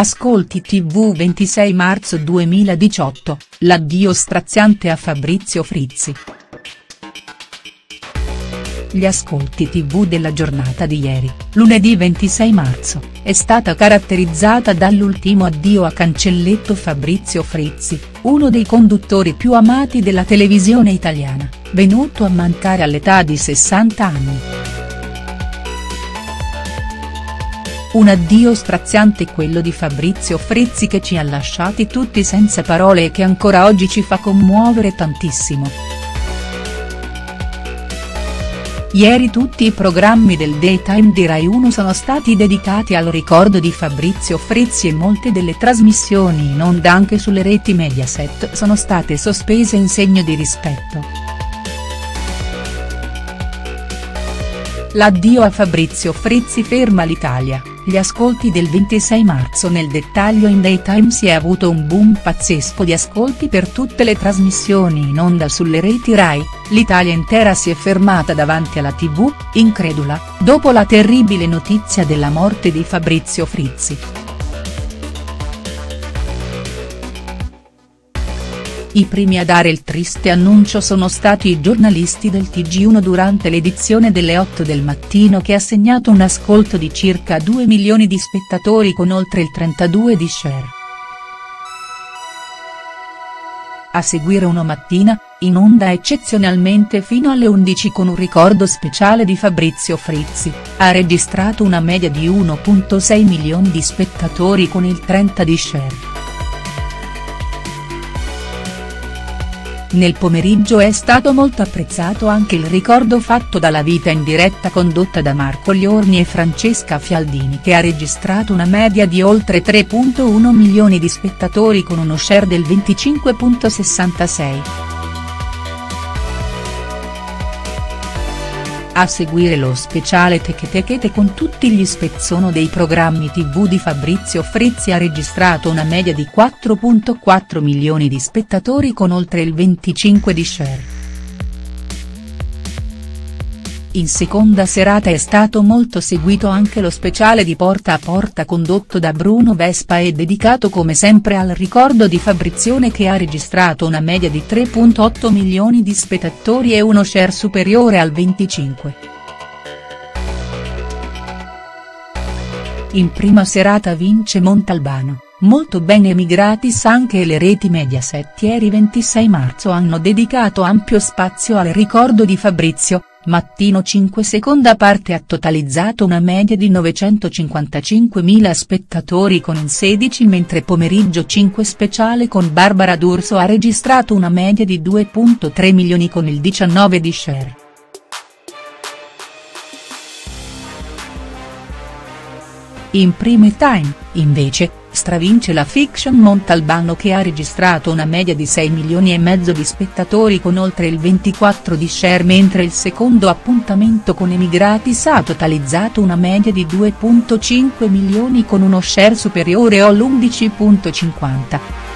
Ascolti tv 26 marzo 2018, l'addio straziante a Fabrizio Frizzi. Gli ascolti tv della giornata di ieri, lunedì 26 marzo, è stata caratterizzata dall'ultimo addio a cancelletto Fabrizio Frizzi, uno dei conduttori più amati della televisione italiana, venuto a mancare all'età di 60 anni. Un addio straziante quello di Fabrizio Frizzi che ci ha lasciati tutti senza parole e che ancora oggi ci fa commuovere tantissimo. Ieri tutti i programmi del daytime di Rai 1 sono stati dedicati al ricordo di Fabrizio Frizzi e molte delle trasmissioni in onda anche sulle reti Mediaset sono state sospese in segno di rispetto. L'addio a Fabrizio Frizzi ferma l'Italia, gli ascolti del 26 marzo nel dettaglio in daytime si è avuto un boom pazzesco di ascolti per tutte le trasmissioni in onda sulle reti Rai, l'Italia intera si è fermata davanti alla tv, incredula, dopo la terribile notizia della morte di Fabrizio Frizzi. I primi a dare il triste annuncio sono stati i giornalisti del TG1 durante l'edizione delle 8 del mattino che ha segnato un ascolto di circa 2 milioni di spettatori con oltre il 32 di share. A seguire Uno Mattina, in onda eccezionalmente fino alle 11 con un ricordo speciale di Fabrizio Frizzi, ha registrato una media di 1.6 milioni di spettatori con il 30 di share. Nel pomeriggio è stato molto apprezzato anche il ricordo fatto dalla vita in diretta condotta da Marco Liorni e Francesca Fialdini che ha registrato una media di oltre 3.1 milioni di spettatori con uno share del 25.66. A seguire lo speciale Teche Techete con tutti gli spezzono dei programmi tv di Fabrizio Frizzi ha registrato una media di 4.4 milioni di spettatori con oltre il 25 di share. In seconda serata è stato molto seguito anche lo speciale di Porta a Porta condotto da Bruno Vespa e dedicato come sempre al ricordo di Fabrizione che ha registrato una media di 3.8 milioni di spettatori e uno share superiore al 25. In prima serata vince Montalbano, molto bene emigratis anche le reti Mediaset ieri 26 marzo hanno dedicato ampio spazio al ricordo di Fabrizio, Mattino 5 seconda parte ha totalizzato una media di 955.000 spettatori con in 16 mentre Pomeriggio 5 speciale con Barbara D'Urso ha registrato una media di 2.3 milioni con il 19 di share. In prime time, invece, stravince la fiction Montalbano che ha registrato una media di 6 milioni e mezzo di spettatori con oltre il 24 di share mentre il secondo appuntamento con Emigratis ha totalizzato una media di 2.5 milioni con uno share superiore all'11.50.